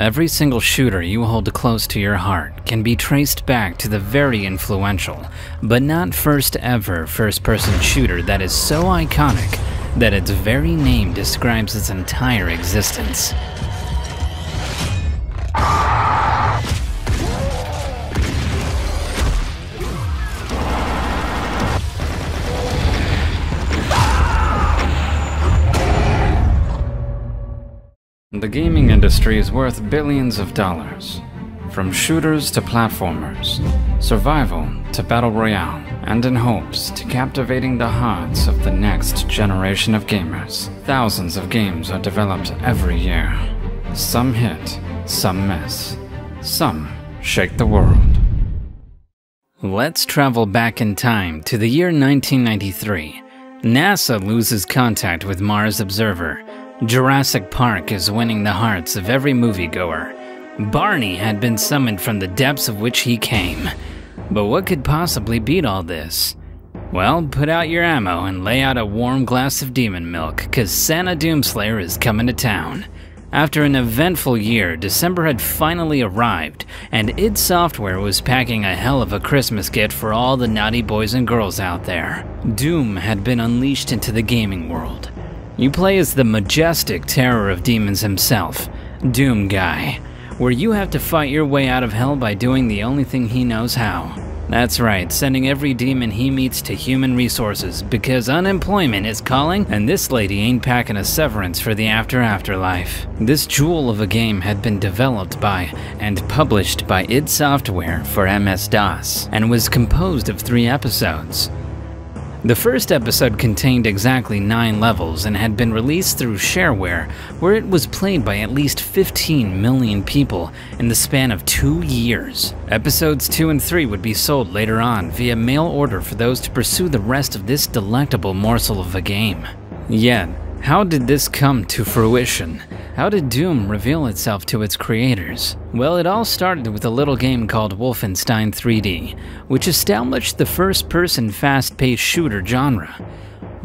Every single shooter you hold close to your heart can be traced back to the very influential, but not first ever first person shooter that is so iconic that its very name describes its entire existence. The gaming industry is worth billions of dollars. From shooters to platformers, survival to battle royale, and in hopes to captivating the hearts of the next generation of gamers. Thousands of games are developed every year. Some hit, some miss, some shake the world. Let's travel back in time to the year 1993. NASA loses contact with Mars Observer. Jurassic Park is winning the hearts of every moviegoer. Barney had been summoned from the depths of which he came. But what could possibly beat all this? Well, put out your ammo and lay out a warm glass of demon milk, cause Santa Doomslayer is coming to town. After an eventful year, December had finally arrived, and id Software was packing a hell of a Christmas gift for all the naughty boys and girls out there. Doom had been unleashed into the gaming world. You play as the majestic terror of demons himself, Doom Guy, where you have to fight your way out of hell by doing the only thing he knows how. That's right, sending every demon he meets to human resources because unemployment is calling and this lady ain't packing a severance for the after afterlife. This jewel of a game had been developed by and published by id Software for MS-DOS and was composed of three episodes. The first episode contained exactly 9 levels and had been released through shareware, where it was played by at least 15 million people in the span of two years. Episodes 2 and 3 would be sold later on via mail order for those to pursue the rest of this delectable morsel of a game. Yet, how did this come to fruition? How did Doom reveal itself to its creators? Well, it all started with a little game called Wolfenstein 3D, which established the first person fast paced shooter genre.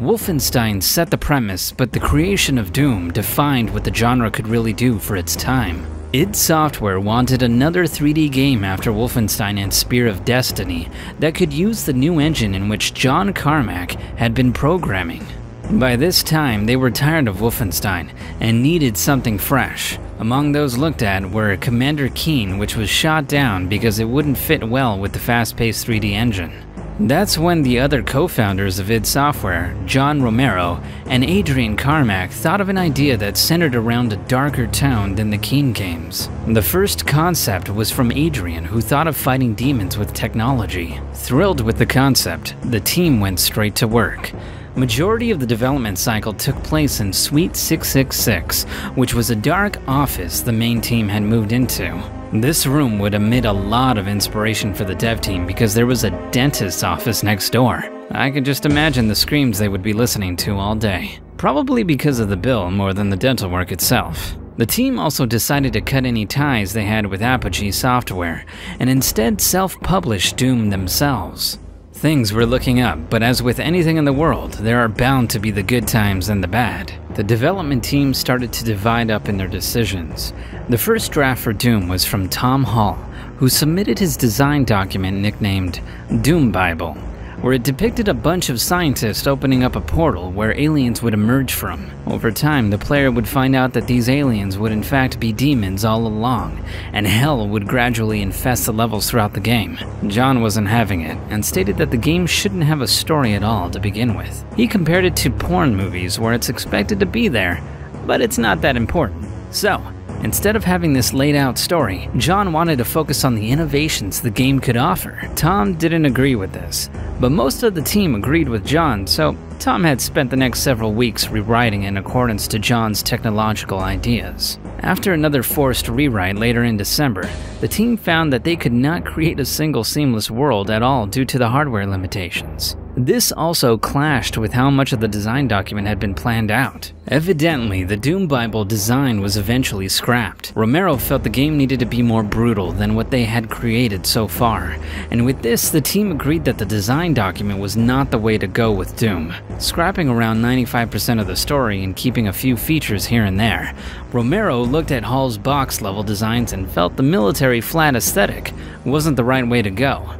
Wolfenstein set the premise, but the creation of Doom defined what the genre could really do for its time. id Software wanted another 3D game after Wolfenstein and Spear of Destiny that could use the new engine in which John Carmack had been programming. By this time, they were tired of Wolfenstein and needed something fresh. Among those looked at were Commander Keen, which was shot down because it wouldn't fit well with the fast-paced 3D engine. That's when the other co-founders of id Software, John Romero and Adrian Carmack, thought of an idea that centered around a darker tone than the Keen games. The first concept was from Adrian, who thought of fighting demons with technology. Thrilled with the concept, the team went straight to work. Majority of the development cycle took place in Suite 666, which was a dark office the main team had moved into. This room would emit a lot of inspiration for the dev team because there was a dentist's office next door. I could just imagine the screams they would be listening to all day. Probably because of the bill more than the dental work itself. The team also decided to cut any ties they had with Apogee Software and instead self-published Doom themselves. Things were looking up, but as with anything in the world, there are bound to be the good times and the bad. The development team started to divide up in their decisions. The first draft for Doom was from Tom Hall, who submitted his design document nicknamed Doom Bible where it depicted a bunch of scientists opening up a portal where aliens would emerge from. Over time, the player would find out that these aliens would in fact be demons all along, and hell would gradually infest the levels throughout the game. John wasn't having it, and stated that the game shouldn't have a story at all to begin with. He compared it to porn movies where it's expected to be there, but it's not that important. So, Instead of having this laid out story, John wanted to focus on the innovations the game could offer. Tom didn't agree with this, but most of the team agreed with John, so Tom had spent the next several weeks rewriting in accordance to John's technological ideas. After another forced rewrite later in December, the team found that they could not create a single seamless world at all due to the hardware limitations. This also clashed with how much of the design document had been planned out. Evidently, the Doom Bible design was eventually scrapped. Romero felt the game needed to be more brutal than what they had created so far, and with this, the team agreed that the design document was not the way to go with Doom. Scrapping around 95% of the story and keeping a few features here and there, Romero looked at Hall's box level designs and felt the military flat aesthetic wasn't the right way to go.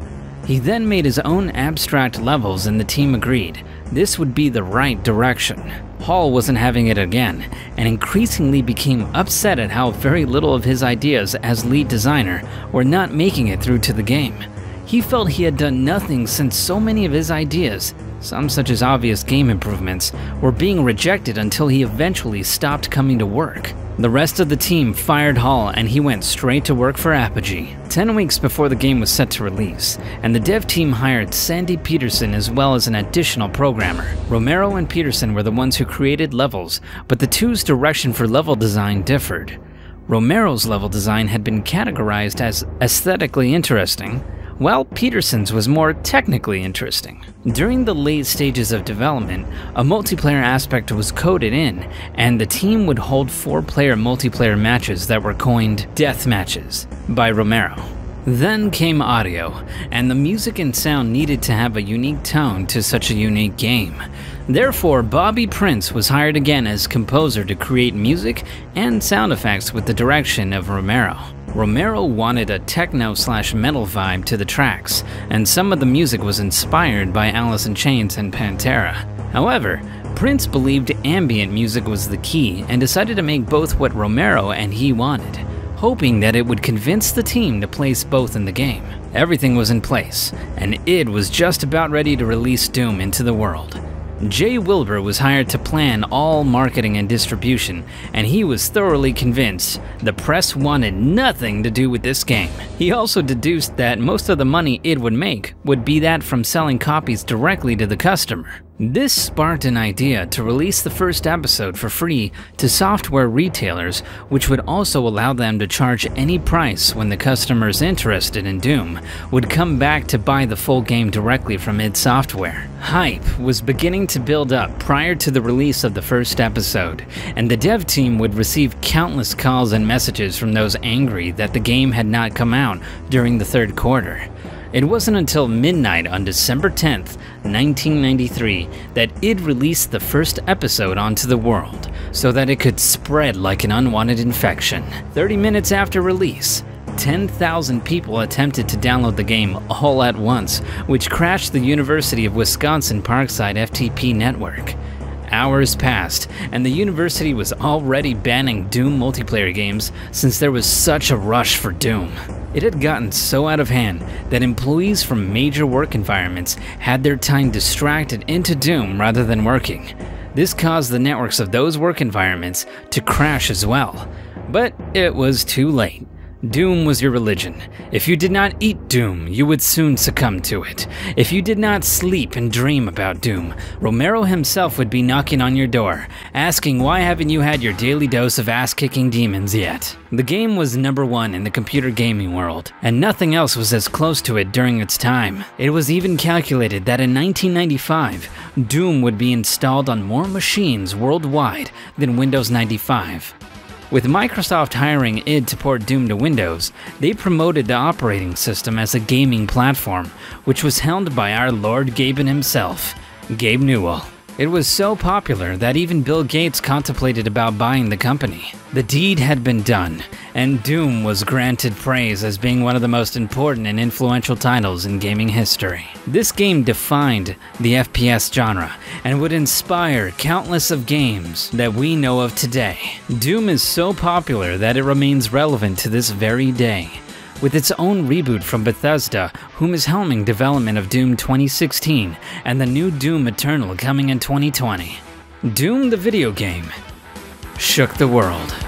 He then made his own abstract levels and the team agreed this would be the right direction. Hall wasn't having it again, and increasingly became upset at how very little of his ideas as lead designer were not making it through to the game. He felt he had done nothing since so many of his ideas, some such as obvious game improvements, were being rejected until he eventually stopped coming to work. The rest of the team fired Hall and he went straight to work for Apogee. Ten weeks before the game was set to release, and the dev team hired Sandy Petersen as well as an additional programmer. Romero and Petersen were the ones who created levels, but the two's direction for level design differed. Romero's level design had been categorized as aesthetically interesting, while Petersen's was more technically interesting. During the late stages of development, a multiplayer aspect was coded in, and the team would hold four player multiplayer matches that were coined Death Matches by Romero. Then came audio, and the music and sound needed to have a unique tone to such a unique game. Therefore, Bobby Prince was hired again as composer to create music and sound effects with the direction of Romero. Romero wanted a techno slash metal vibe to the tracks, and some of the music was inspired by Alice in Chains and Pantera. However, Prince believed ambient music was the key and decided to make both what Romero and he wanted, hoping that it would convince the team to place both in the game. Everything was in place, and id was just about ready to release Doom into the world. Jay Wilbur was hired to plan all marketing and distribution, and he was thoroughly convinced the press wanted nothing to do with this game. He also deduced that most of the money it would make would be that from selling copies directly to the customer. This sparked an idea to release the first episode for free to software retailers, which would also allow them to charge any price when the customers interested in Doom would come back to buy the full game directly from id Software. Hype was beginning to build up prior to the release of the first episode, and the dev team would receive countless calls and messages from those angry that the game had not come out during the third quarter. It wasn't until midnight on December 10th, 1993, that id released the first episode onto the world, so that it could spread like an unwanted infection. 30 minutes after release, 10,000 people attempted to download the game all at once, which crashed the University of Wisconsin Parkside FTP network. Hours passed, and the university was already banning Doom multiplayer games since there was such a rush for Doom. It had gotten so out of hand that employees from major work environments had their time distracted into Doom rather than working. This caused the networks of those work environments to crash as well. But it was too late. Doom was your religion. If you did not eat Doom, you would soon succumb to it. If you did not sleep and dream about Doom, Romero himself would be knocking on your door, asking why haven't you had your daily dose of ass-kicking demons yet? The game was number one in the computer gaming world, and nothing else was as close to it during its time. It was even calculated that in 1995, Doom would be installed on more machines worldwide than Windows 95. With Microsoft hiring id to port Doom to Windows, they promoted the operating system as a gaming platform, which was helmed by our Lord Gaben himself, Gabe Newell. It was so popular that even Bill Gates contemplated about buying the company. The deed had been done, and Doom was granted praise as being one of the most important and influential titles in gaming history. This game defined the FPS genre and would inspire countless of games that we know of today. Doom is so popular that it remains relevant to this very day with its own reboot from Bethesda, whom is helming development of Doom 2016 and the new Doom Eternal coming in 2020. Doom the video game shook the world.